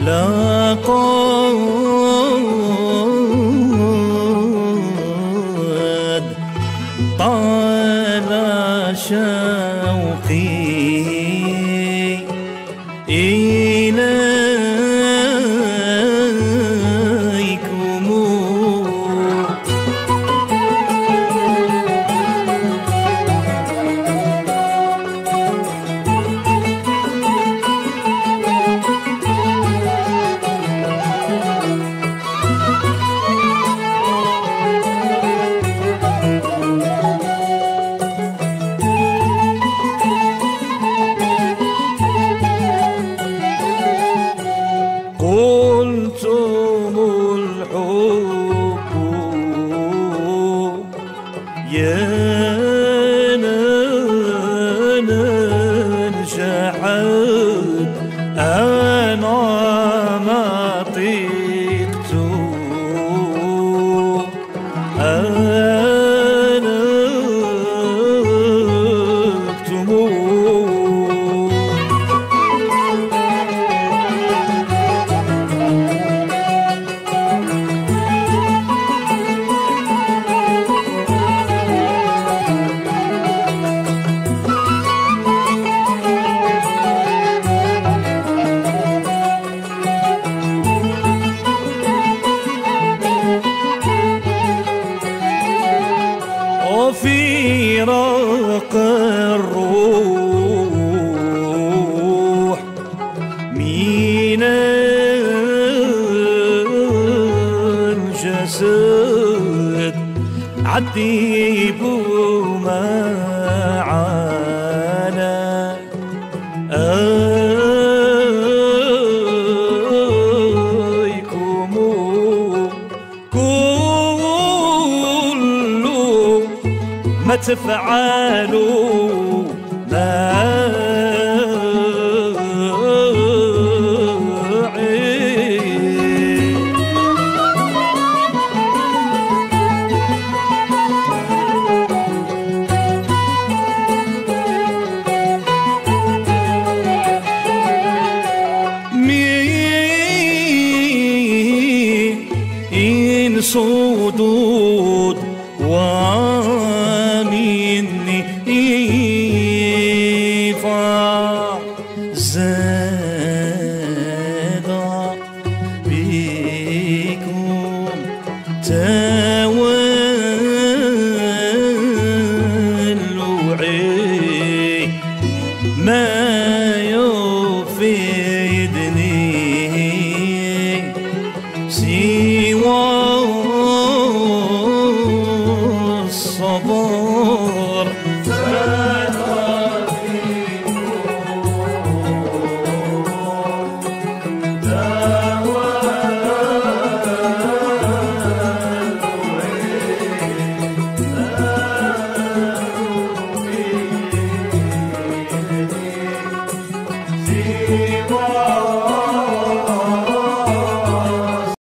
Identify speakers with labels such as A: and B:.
A: لا قد طال شوقي قلتم يا ننشحت أنا ما طيقت رق الروح من الجسد. عذب معانا تفعلوا معي من ومني فزاد بكم تولعي ما يفيدني سوى